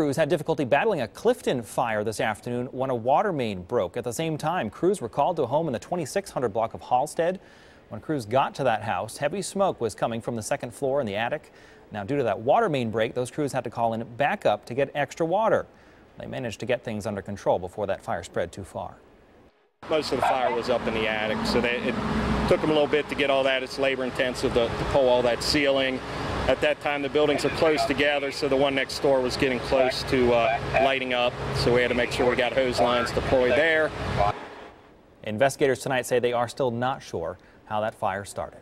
Crews had difficulty battling a Clifton fire this afternoon when a water main broke. At the same time, crews were called to a home in the 2600 block of Halstead. When crews got to that house, heavy smoke was coming from the second floor and the attic. Now, due to that water main break, those crews had to call in backup to get extra water. They managed to get things under control before that fire spread too far. Most of the fire was up in the attic, so they, it took them a little bit to get all that. It's labor intensive to, to pull all that ceiling. At that time, the buildings are close together, so the one next door was getting close to uh, lighting up, so we had to make sure we got hose lines deployed there. Investigators tonight say they are still not sure how that fire started.